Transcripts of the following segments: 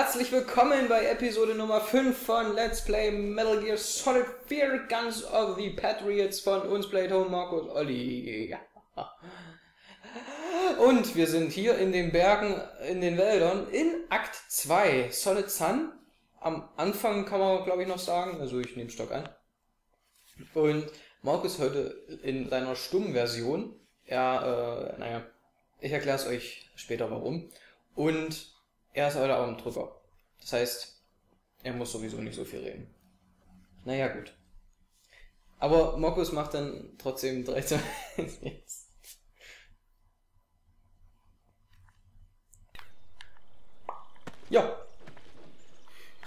Herzlich willkommen bei Episode Nummer 5 von Let's Play Metal Gear Solid 4 Guns of the Patriots von uns Playtone Markus Olli. Und wir sind hier in den Bergen, in den Wäldern, in Akt 2, Solid Sun. Am Anfang kann man, glaube ich, noch sagen, also ich nehme Stock an. Und Markus heute in seiner stummen Version. Er, äh, naja, ich erkläre es euch später warum. Und er ist heute auch im Drücker. Das heißt, er muss sowieso nicht so viel reden. Naja, gut. Aber Markus macht dann trotzdem 3 zu 1 jetzt. Ja,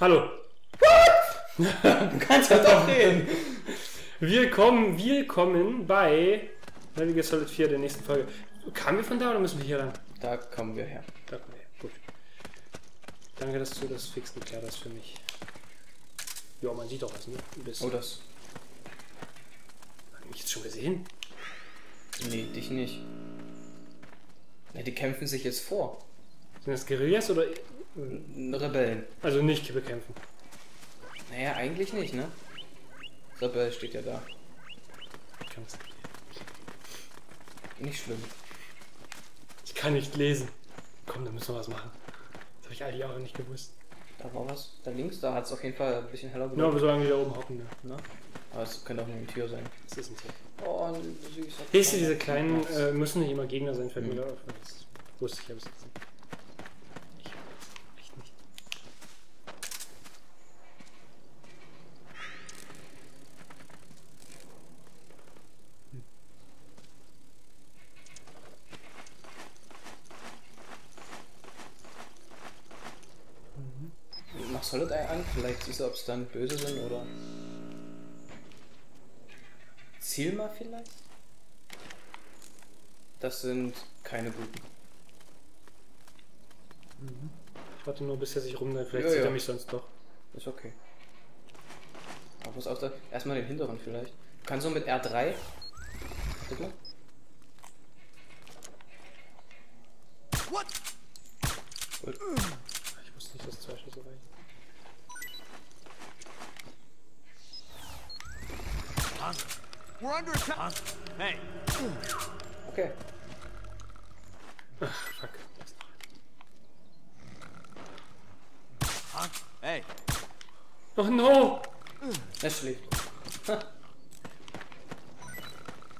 Hallo. du kannst ja doch reden. Willkommen, willkommen bei Metal Gear Solid 4 der nächsten Folge. Kamen wir von da oder müssen wir hier lang? Da kommen wir her. Da kommen wir her. Gut. Danke, dass du das fix geklärt hast für mich. Ja, man sieht doch was, ne? Oh, das. Hab ich jetzt schon gesehen? Nee, dich nicht. Ja, die kämpfen sich jetzt vor. Sind das Guerillas oder. Rebellen. Also nicht bekämpfen. Naja, eigentlich nicht, ne? Rebell steht ja da. Ich kann, das- Nicht schlimm. ich kann nicht lesen. Komm, da müssen wir was machen. Ich all die Jahre nicht gewusst. Da war was. Da links, da hat es auf jeden Fall ein bisschen heller geworden. aber solange die da oben hocken, ne? Ne? Aber es könnte auch nur ein Tier sein. Das ist ein Tier. Oh, süßer. Siehst du, diese kleinen äh, müssen nicht immer Gegner sein, fällt Mhm. mir da auf. Das wusste ich aber jetzt nicht. Ich echt nicht. Mach Solid Eye an, vielleicht siehst du, ob es dann böse sind oder. Ziel mal vielleicht? Das sind keine guten. Ich warte nur, bis er sich rumdreht. Vielleicht Ja, sieht ja. er mich sonst doch. Ist okay. Aber was auf der. Erstmal den hinteren vielleicht. Du kannst so mit R3. Guck mal. Gut. Ich wusste nicht, dass zwei Schüsse reichen. We're under attack. Hey, Okay. Ach, fuck. hey, Oh no! Er schläft.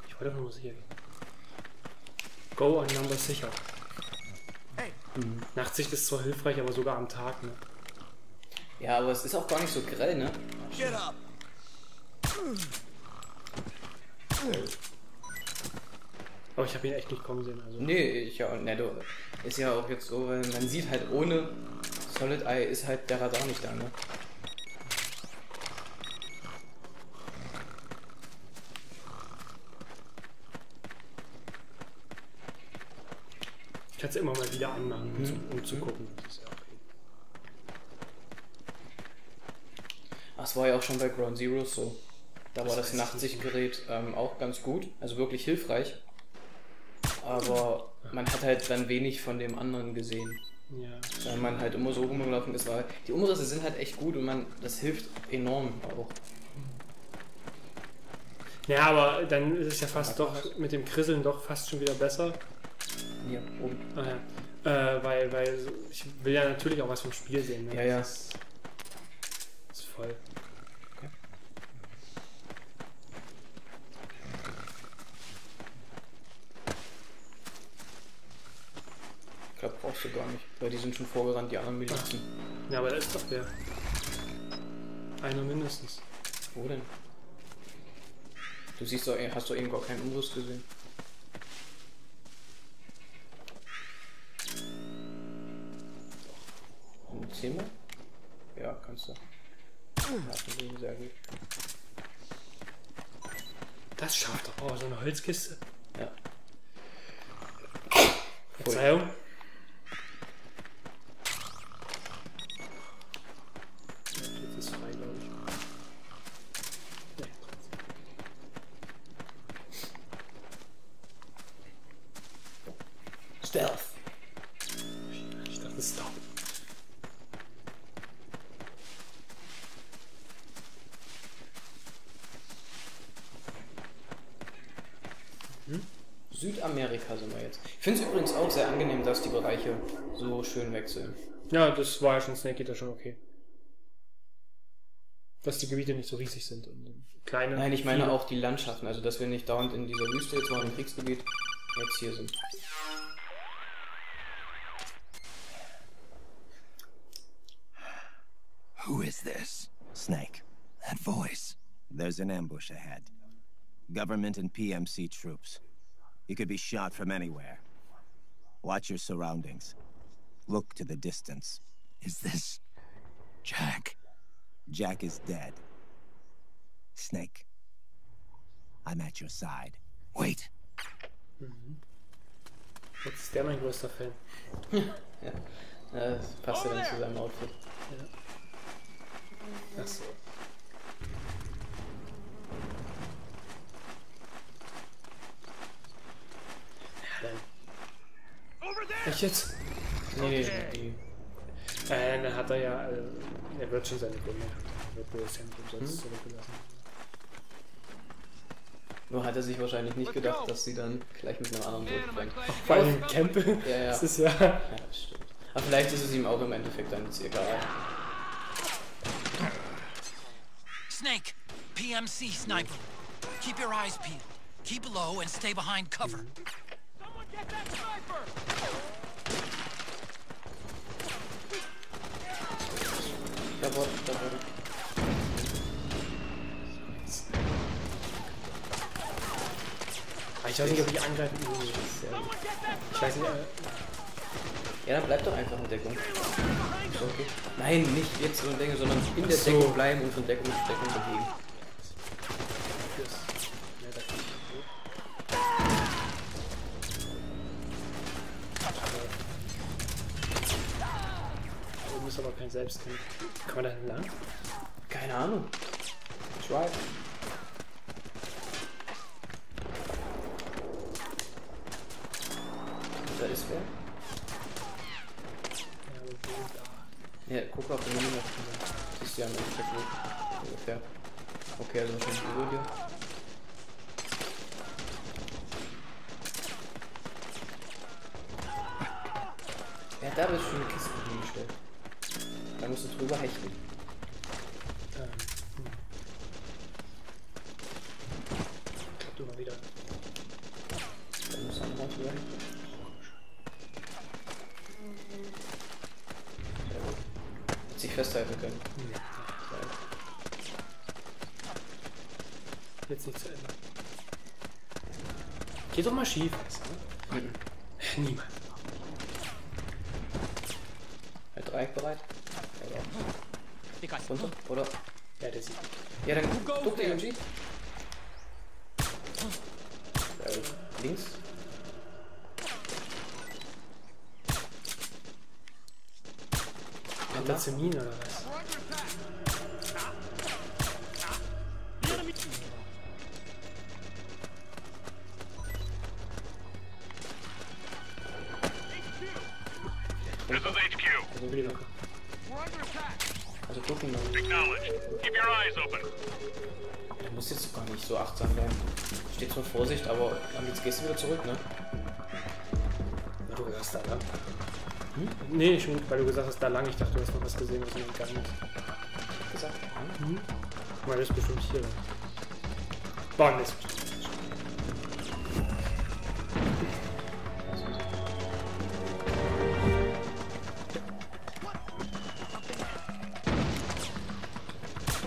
Ich wollte doch nur sicher gehen. Go on number sicher. hey. Nachtsicht ist zwar hilfreich, aber sogar am Tag, ne? Ja, aber es ist auch gar nicht so grell, ne? Get up. Aber ich habe ihn echt nicht kommen sehen, also. Nee, ich ja, ne, du, ist ja auch jetzt so, weil man sieht halt ohne Solid Eye ist halt der Radar nicht da, ne? Ich kann es immer mal wieder anmachen, um, zu, Mhm. um zu gucken. Das ist ja okay. Es war ja auch schon bei Ground Zero so. Da war Das das weiß ich Nachtsichtgerät ähm, auch ganz gut, also wirklich hilfreich. Aber man hat halt dann wenig von dem anderen gesehen. Ja. Weil man halt immer so rumgelaufen ist, weil die Umrisse sind halt echt gut und man, das hilft enorm auch. Ja, aber dann ist es ja fast Warte, doch mit dem Krisseln doch fast schon wieder besser. Hier, oben. Ah, ja. äh, weil, weil ich will ja natürlich auch was vom Spiel sehen. Ne? Ja, ja. Das ist, das ist voll. Ich glaube, brauchst du gar nicht, weil die sind schon vorgerannt, die anderen Milizen. Ja, aber da ist doch der. Einer mindestens. Wo denn? Du siehst doch, hast doch eben gar keinen Umriss gesehen. Ein Zimmer? Ja, kannst du. Ja, sehr gut. Das schafft doch. Oh, so eine Holzkiste. Ja. Verzeihung. Schön wechseln. Ja, das war ja schon Snake Eater schon okay. Dass die Gebiete nicht so riesig sind und kleine. Nein, ich meine viele- auch die Landschaften, also dass wir nicht dauernd in dieser Wüste jetzt mal im Kriegsgebiet jetzt hier sind. Who is this? Snake, That voice. there's an ambush ahead. Government and PMC troops. You could be shot from anywhere. Watch your surroundings. Look to the distance. Is this Jack? Jack is dead. Snake, I'm at your side. Wait. Jetzt ist der mein größter Fan. Ja, äh, das passt ja dann zu seinem Outfit. Achso. Ja, dann. Ich jetzt? Nee, nee, die, Äh, dann hat er ja. Äh, er wird schon seine Gründe haben. Er wird wohl das Hemd umsonst zurückgelassen. nur hat er sich wahrscheinlich nicht gedacht, dass sie dann gleich mit einem anderen zurückbringen. Vor allem im Campbell. Ja, ja. Das ist ja. Ja, das stimmt. Aber vielleicht ist es ihm auch im Endeffekt dann jetzt egal. Snake, PMC sniper. Keep your eyes peeled. Keep low and stay behind cover. Someone get that sniper! Da war, da war. Ah, Ich weiß nicht, ob ich angreifen gut. Ich weiß nicht, äh, Ja, dann bleib doch einfach in Deckung. Okay. Nein, nicht jetzt so in Deckung, sondern in der. Deckung bleiben und von Deckung zu Deckung bewegen. Da oben ist aber kein Selbstkind. Kann man da lang? Keine Ahnung. Try. Da ist wer? Ja, aber wo da? Ja, guck auf den Minimap. Siehst du ja im Endeffekt. Ungefähr. Okay, also wahrscheinlich über dir. Ja, da wird schon eine Kiste hingestellt. Da musst du drüber hechten. Ähm, hm. Klappt immer wieder. Dann muss man drüber hechten. Sehr gut. Hätte sich festhalten können. Ja. Jetzt nicht zu Ende. Geht doch mal schief. Mhm. Niemand. Halt Dreieck bereit? Ja, runter, oder? Ja, der sieht. Ja, dann guck den MG. Sehr gut. Links. Antazemin oder was? Dann jetzt gehst du wieder zurück, ne? Na, du warst da lang. Hm? Nee, schon, weil du gesagt hast, da lang. Ich dachte, du hast noch was gesehen, was mir entgangen ist. Hab gesagt. Hm? Guck mal, das ist bestimmt hier. Boah, das ist bestimmt.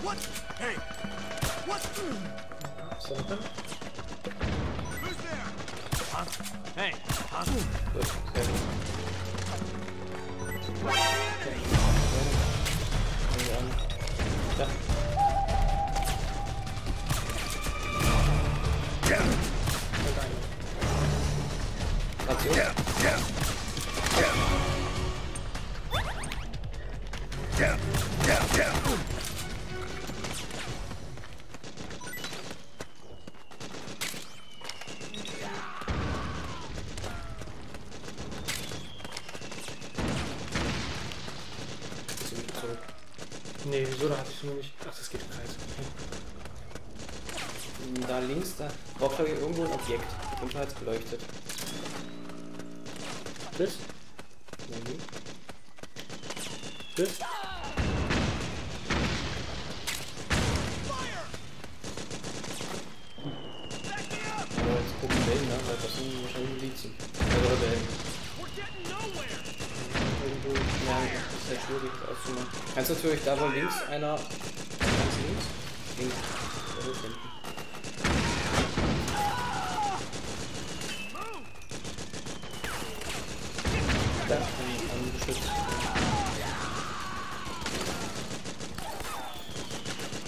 What? Hey! What? Ist 아. 네. Nee, wieso? Da hatte ich nur nicht. Ach, das geht im Kreis. Da links, da braucht ich irgendwo ein Objekt. Kumpel hat's beleuchtet. Das? Mhm. Das? Kannst natürlich da wo links einer. Ganz links? Links. Da hoch hinten. Da, an, an Geschütz.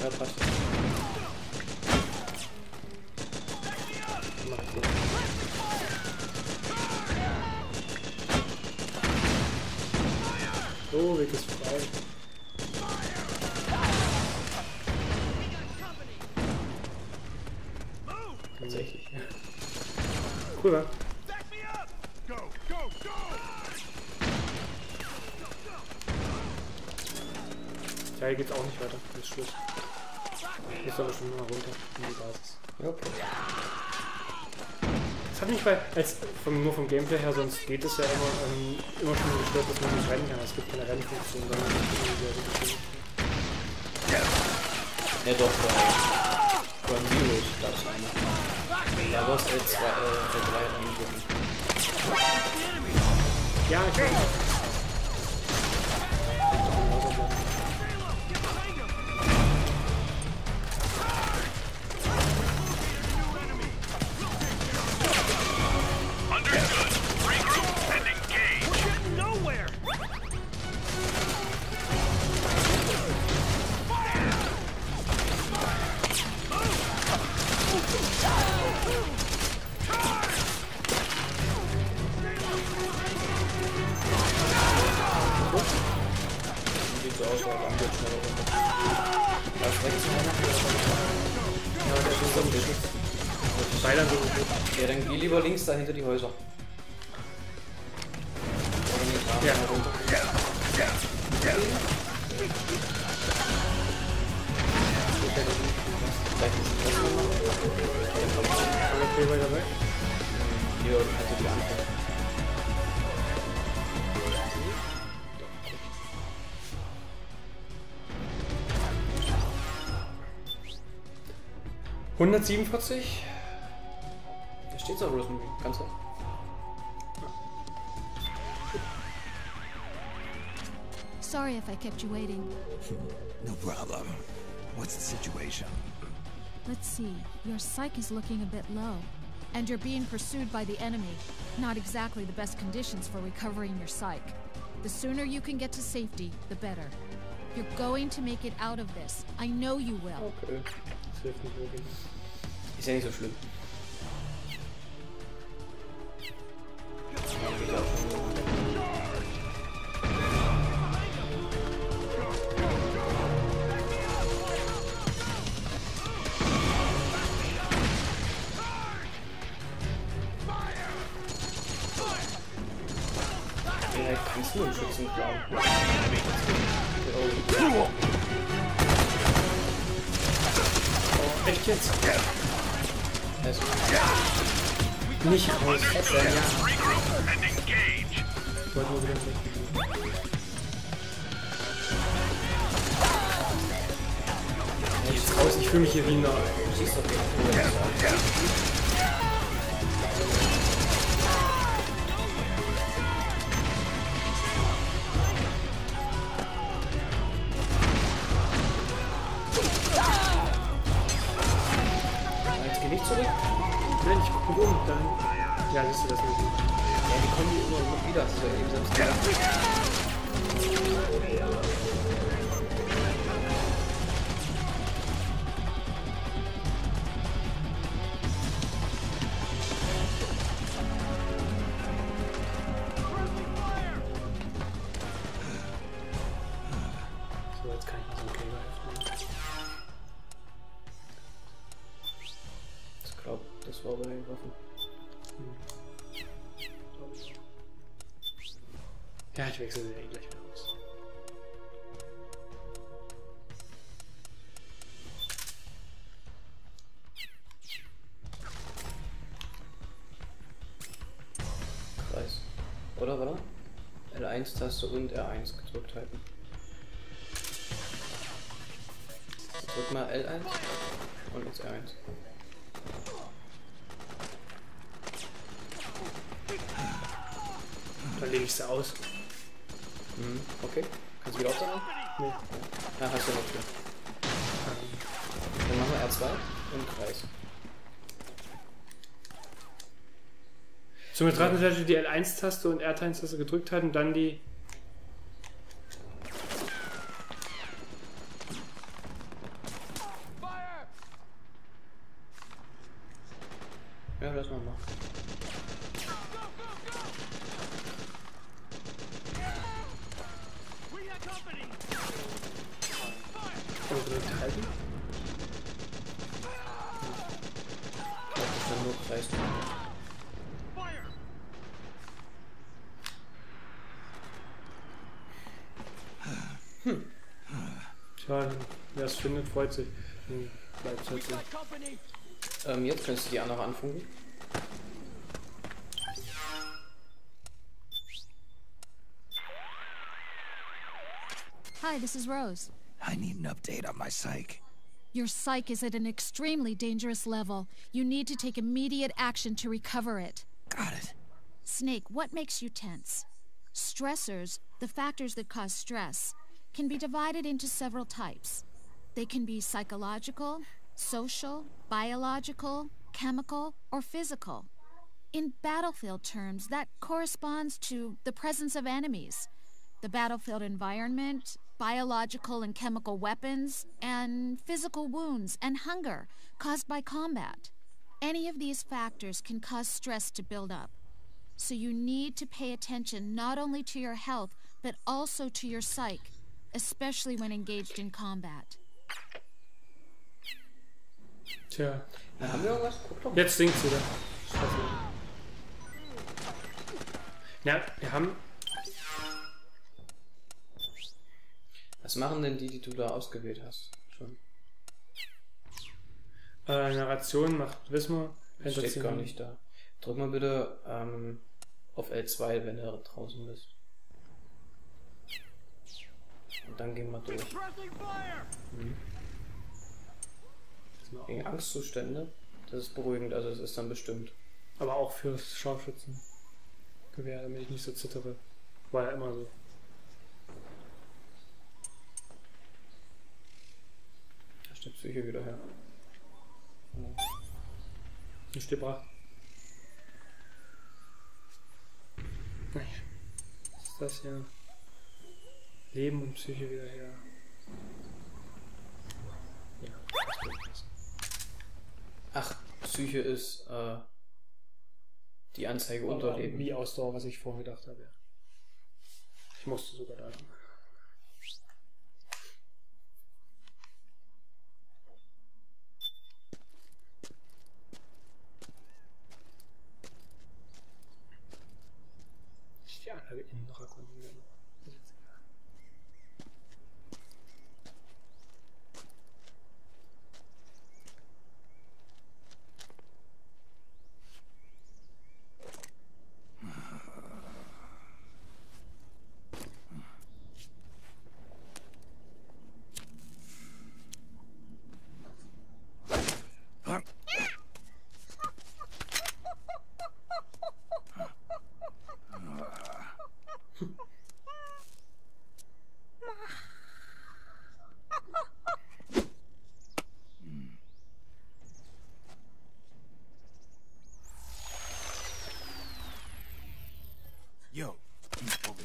Ja, passt. Mach gut. So, Weg ist frei. Go. Ja, hier geht's auch nicht weiter. Das ist Schluss. Jetzt aber schon mal runter in die Basis. Ja, okay. Das hat mich bei, als vom, nur vom Gameplay her, sonst geht es ja immer, ähm, immer schon gestört, dass man nicht rennen kann. Es gibt keine Rennfunktion, sondern sehr Ja, doch, bei es Da war es L2, äh, L3 angegeben. Ja, ich weiß. Da hinter die Häuser. Ja. Okay, weiter weg. Also die andere. Hundertsiebenundvierzig. Da steht's auf Rosemary. Kannst du? Sorry if I kept you waiting. No problem. What's the situation? Let's see. Your psych is looking a bit low. And you're being pursued by the enemy. Not exactly the best conditions for recovering your psych. The sooner you can get to safety, the better. You're going to make it out of this. I know you will. Okay. Das hilft nicht wirklich. Ist ja nicht so schlimm. Jetzt? Also, Nicht raus. Regroup and engage. Ich. Jetzt raus, ich fühle mich hier wie ein schießt Ja, siehst du das nicht. Ja, die kommen hier immer noch wieder. Das ist ja eben selbst gesagt. So, jetzt kann ich einen Kleber öffnen. Ich glaube, das war bei den Waffen. Ja, ich wechsle sie gleich wieder aus. Kreis. Oder, oder? L1-Taste und R1 gedrückt halten. Drück mal L1 und jetzt R1. Dann lege ich sie aus. Mhm. Okay. Kannst du wieder aufsammeln? Nee. Ah, hast du noch Tür. Dann machen wir R2 und Kreis. Zum Betrachten sollte die L1-Taste und R1-Taste gedrückt halten, dann die. Es findet, freut sich. Hm, Bleibt halt so. Got. Ähm, jetzt könntest du die andere anfunken. Hi, this is Rose. I need an update on my psych. Your psyche is at an extremely dangerous level. You need to take immediate action to recover it. Got it. Snake, what makes you tense? Stressors, the factors that cause stress, can be divided into several types. They can be psychological, social, biological, chemical, or physical. In battlefield terms, that corresponds to the presence of enemies, the battlefield environment, biological and chemical weapons, and physical wounds and hunger caused by combat. Any of these factors can cause stress to build up. So you need to pay attention not only to your health, but also to your psyche, especially when engaged in combat. Tja, Na, haben wir irgendwas? Guck doch. jetzt singt sie da. Scheiße. Ja, wir haben. Was machen denn die, die du da ausgewählt hast? Schon. Äh, Narration macht Wismar. Steht gar nicht da. Drück mal bitte ähm, auf L2, wenn du draußen bist. Und dann gehen wir durch. Gegen Angstzustände, das ist beruhigend, also es ist dann bestimmt. Aber auch fürs Scharfschützengewehr, damit ich nicht so zittere. War ja immer so. Da steht Psyche wieder her. Nicht gebracht. Was ist das hier? Leben und Psyche wieder her. Ja. Ach, Psyche ist äh, die Anzeige unter Leben. Wie Ausdauer, was ich vorher gedacht habe. ja. Ich musste sogar da.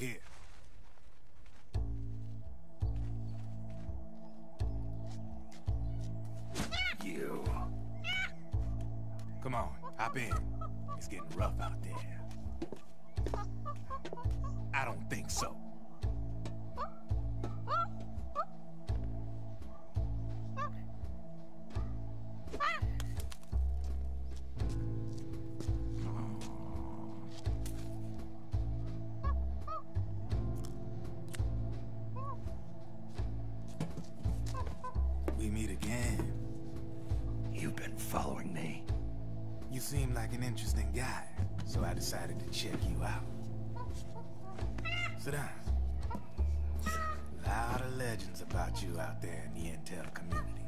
Here. You. Come on, hop in. It's getting rough out there. I don't think so. Guy, so I decided to check you out. Sit down. A lot of legends about you out there in the intel community.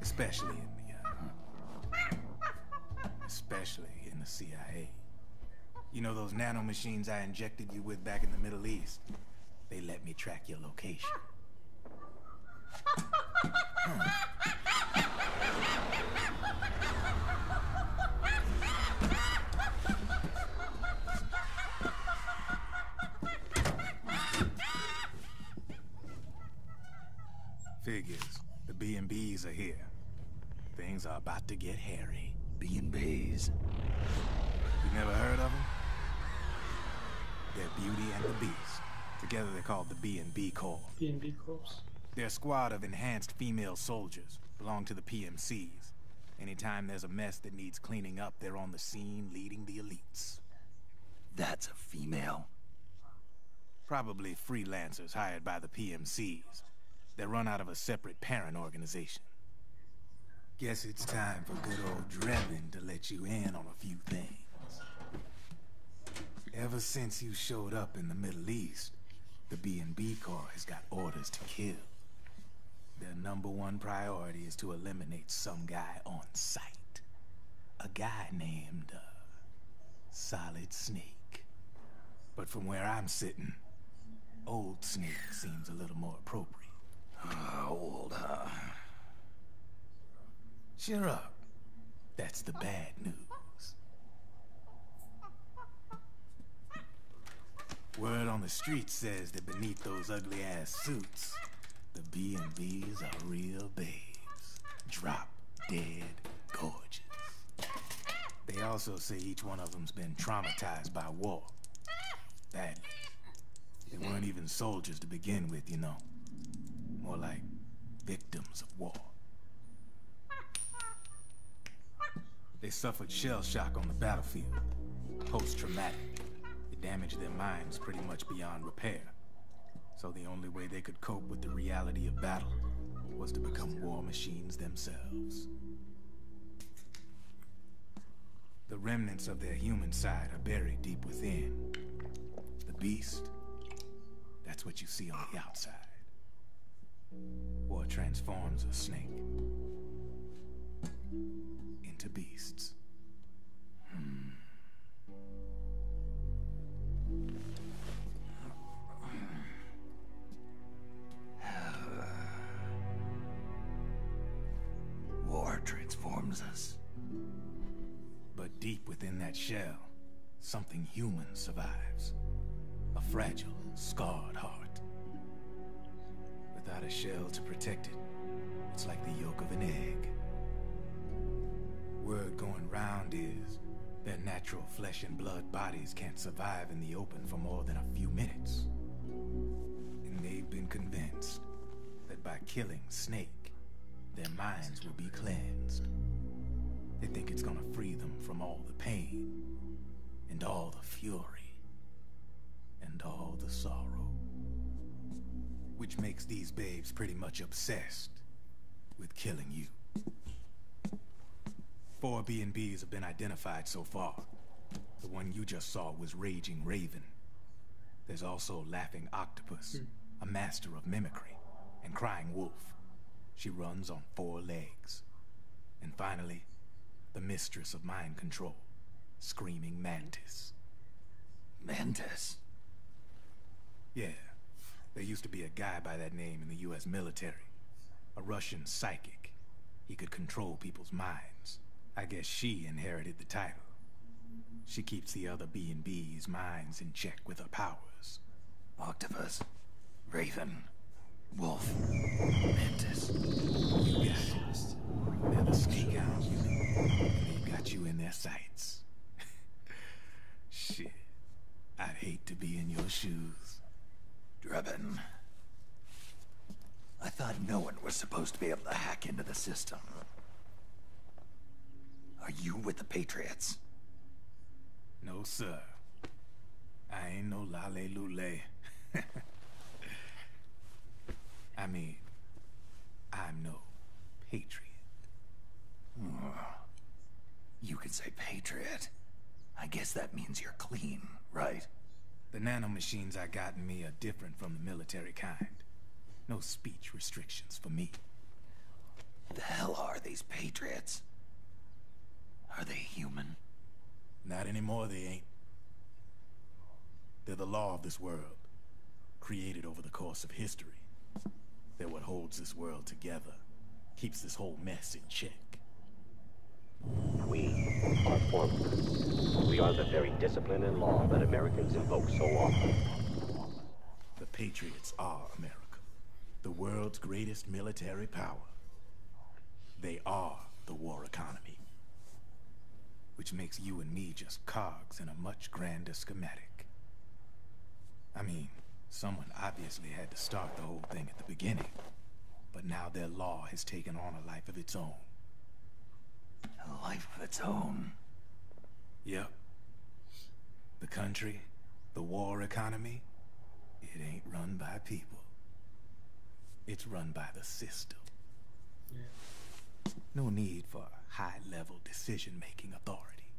Especially in the, uh, especially in the CIA. You know those nanomachines I injected you with back in the Middle East? They let me track your location. Figures. The B&Bs are here. Things are about to get hairy. B&Bs. You never heard of them? They're Beauty and the Beast. Together they're called the B&B Corps. B&B Corps. They're a squad of enhanced female soldiers, belong to the PMCs. Anytime there's a mess that needs cleaning up, they're on the scene leading the elites. That's a female. Probably freelancers hired by the PMCs. They run out of a separate parent organization. Guess it's time for good old Drebin to let you in on a few things. Ever since you showed up in the Middle East, the B&B Corps has got orders to kill. Their number one priority is to eliminate some guy on sight. A guy named, uh, Solid Snake. But from where I'm sitting, Old Snake seems a little more appropriate. Ah, old, huh? Cheer up. That's the bad news. Word on the street says that beneath those ugly ass suits, the B&Bs are real babes. Drop dead gorgeous. They also say each one of them's been traumatized by war. Badly. They weren't even soldiers to begin with, you know. More like victims of war. They suffered shell shock on the battlefield. Post-traumatic. It damaged their minds pretty much beyond repair. So the only way they could cope with the reality of battle was to become war machines themselves. The remnants of their human side are buried deep within. The beast, that's what you see on the outside. War transforms a snake into beasts. Hmm. War transforms us. But deep within that shell, something human survives. A fragile, scarred heart. Without a shell to protect it, it's like the yolk of an egg. Word going round is their natural flesh and blood bodies can't survive in the open for more than a few minutes. And they've been convinced that by killing Snake, their minds will be cleansed. They think it's gonna free them from all the pain, and all the fury, and all the sorrow. Which makes these babes pretty much obsessed with killing you. Four B&Bs have been identified so far. The one you just saw was Raging Raven. There's also Laughing Octopus, a master of mimicry, and Crying Wolf. She runs on four legs. And finally, the mistress of mind control, Screaming Mantis. Mantis. Yeah, there used to be a guy by that name in the US military. A Russian psychic. He could control people's minds. I guess she inherited the title. She keeps the other B&B's minds in check with her powers. Octopus. Raven. Wolf. Mantis. You got it. They're the snake hound unit. They've got you in their sights. Shit. I'd hate to be in your shoes. Drebin. I thought no one was supposed to be able to hack into the system. Are you with the Patriots? No, sir. I ain't no lale lule. I mean, I'm no patriot. You can say Patriot. I guess that means you're clean, right? The nanomachines I got in me are different from the military kind. No speech restrictions for me. The hell are these Patriots? Are they human? Not anymore, they ain't. They're the law of this world, created over the course of history. They're what holds this world together, keeps this whole mess in check. We are formless. We are the very discipline and law that Americans invoke so often. The Patriots are America, the world's greatest military power. They are the war economy. Which makes you and me just cogs in a much grander schematic. I mean, someone obviously had to start the whole thing at the beginning. But now their law has taken on a life of its own. A life of its own. Yep. The country, the war economy, it ain't run by people. It's run by the system. Yeah. No need for high-level decision-making authority.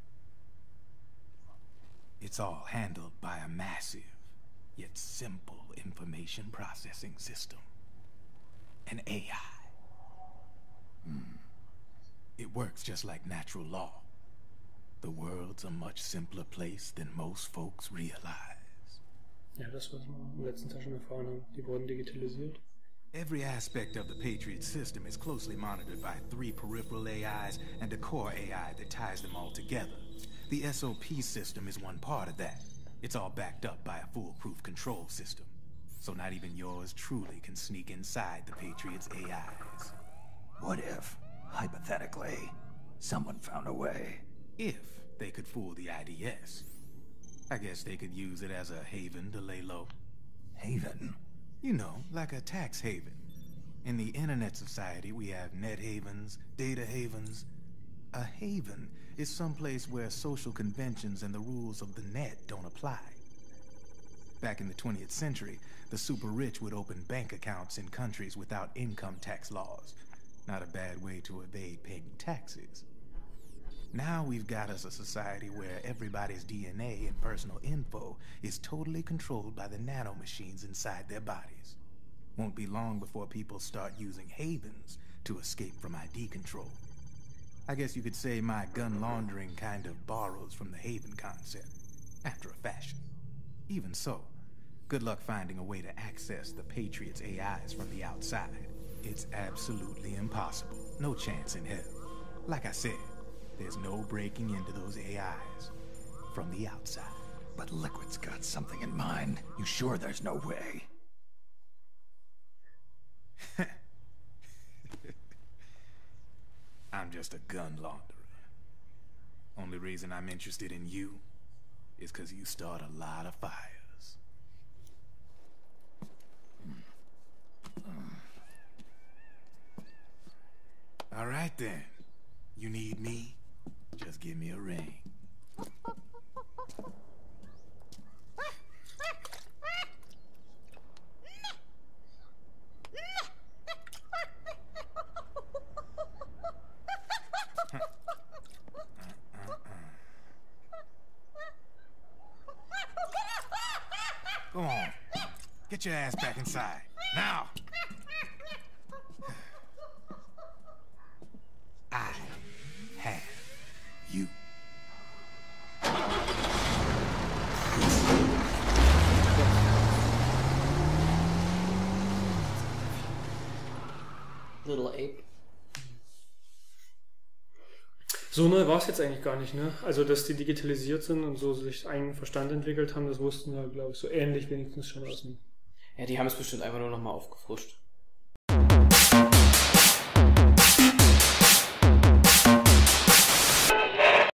It's all handled by a massive, yet simple information processing system. An AI. Hmm. It works just like natural law. The world's a much simpler place than most folks realize. Ja, das, was wir im letzten Teil schon erfahren haben. Die wurden digitalisiert. Every aspect of the Patriot system is closely monitored by three peripheral AIs and a core AI that ties them all together. The SOP system is one part of that. It's all backed up by a foolproof control system. So not even yours truly can sneak inside the Patriots' AIs. What if, hypothetically, someone found a way? If they could fool the IDS. I guess they could use it as a haven to lay low. Haven? You know, like a tax haven. In the internet society, we have net havens, data havens. A haven is someplace where social conventions and the rules of the net don't apply. Back in the 20th century, the super rich would open bank accounts in countries without income tax laws. Not a bad way to evade paying taxes. Now we've got us a society where everybody's DNA and personal info is totally controlled by the nanomachines inside their bodies. Won't be long before people start using havens to escape from ID control. I guess you could say my gun laundering kind of borrows from the haven concept, after a fashion. Even so, good luck finding a way to access the Patriots' AIs from the outside. It's absolutely impossible. No chance in hell. Like I said, there's no breaking into those AIs from the outside. But Liquid's got something in mind. You sure there's no way? I'm just a gun launderer. Only reason I'm interested in you is because you start a lot of fires. All right then. You need me? Just give me a ring. Go on. Get your ass back inside. Now! So neu war es jetzt eigentlich gar nicht, ne? Also, dass die digitalisiert sind und so sich eigenen Verstand entwickelt haben, das wussten wir, glaube ich, so ähnlich wenigstens schon aus dem. Ja, die haben es bestimmt einfach nur nochmal aufgefrischt.